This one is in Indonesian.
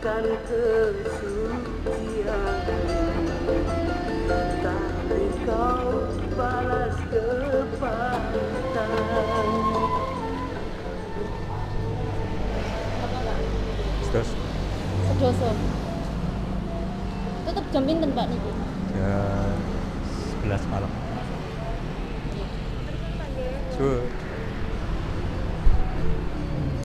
dan kesucian Tapi kau balas kepatan Terus Sedoso. Tetap jam pinten Pak niki? Ya 11 malam. Iya. Cuy.